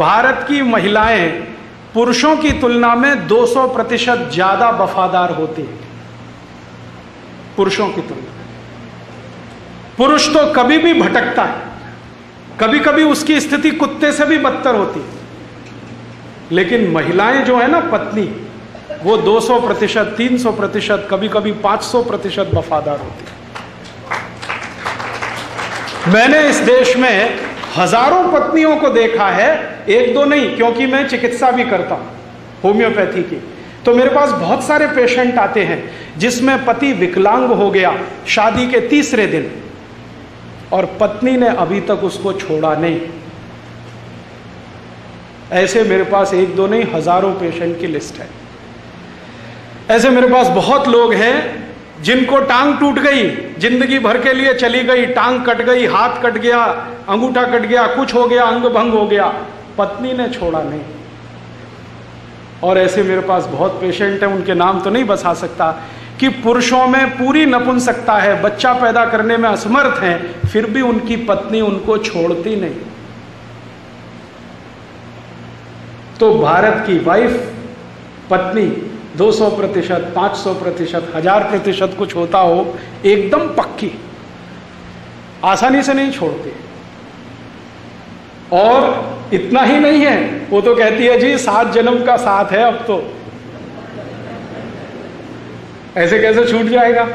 भारत की महिलाएँ पुरुषों की तुलना में 200 प्रतिशत ज़्यादा वफादार होती हैं। पुरुषों की तुलना। पुरुष तो कभी भी भटकता है। कभी कभी उसकी स्थिति कुत्ते से भी बदतर होती है। लेकिन महिलाएँ जो है ना, पत्नी, वो 200 प्रतिशत, तीन सौ प्रतिशत कभी कभी 500 प्रतिशत वफादार होती है। मैंने इस देश में हज़ारों पत्नियों को देखा है, एक दो नहीं, क्योंकि मैं चिकित्सा भी करता हूँ, होम्योपैथी की। तो मेरे पास बहुत सारे पेशेंट आते हैं, जिसमें पति विकलांग हो गया शादी के तीसरे दिन, और पत्नी ने अभी तक उसको छोड़ा नहीं। ऐसे मेरे पास एक दो नहीं, हज़ारों पेशेंट की लिस्ट है। ऐसे मेरे पास बहुत लोग हैं जिनको टांग टूट गई, ज़िंदगी भर के लिए चली गई, टांग कट गई, हाथ कट गया, अंगूठा कट गया, कुछ हो गया, अंग भंग हो गया, पत्नी ने छोड़ा नहीं। और ऐसे मेरे पास बहुत पेशेंट हैं, उनके नाम तो नहीं बसा सकता कि पुरुषों में पूरी नपुंसकता है, बच्चा पैदा करने में असमर्थ हैं, फिर भी उनकी पत्नी उनको छोड़ती नहीं। तो भारत की वाइफ पत्नी 200 प्रतिशत, पाँच सौ प्रतिशत, हज़ार प्रतिशत कुछ होता हो, एकदम पक्की। आसानी से नहीं छोड़ते। और इतना ही नहीं है, वो तो कहती है, जी, सात जन्म का साथ है अब तो। ऐसे कैसे छूट जाएगा?